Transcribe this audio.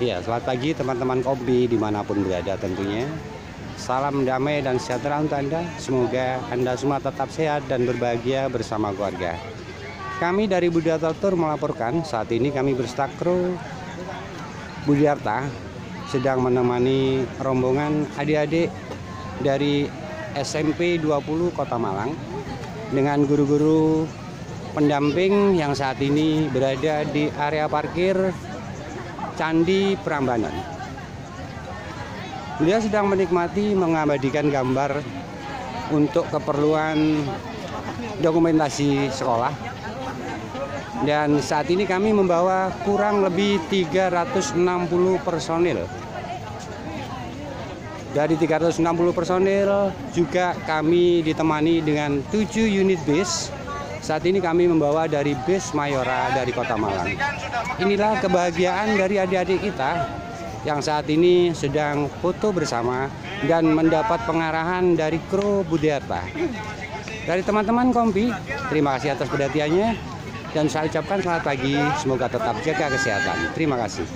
Ya, selamat pagi teman-teman kopi di mana pun berada tentunya. Salam damai dan sejahtera untuk Anda. Semoga Anda semua tetap sehat dan berbahagia bersama keluarga. Kami dari Budiarta Tour melaporkan saat ini kami berstakro Budiarta sedang menemani rombongan adik-adik dari SMP 20 Kota Malang dengan guru-guru pendamping yang saat ini berada di area parkir Candi Prambanan. Beliau sedang menikmati mengabadikan gambar untuk keperluan dokumentasi sekolah. Dan saat ini kami membawa kurang lebih 360 personil. Dari 360 personil juga kami ditemani dengan 7 unit bis saat ini kami membawa dari base Mayora dari Kota Malang. Inilah kebahagiaan dari adik-adik kita yang saat ini sedang foto bersama dan mendapat pengarahan dari kru Budiarta. Dari teman-teman Kompi, terima kasih atas perhatiannya dan saya ucapkan selamat pagi, semoga tetap jaga kesehatan. Terima kasih.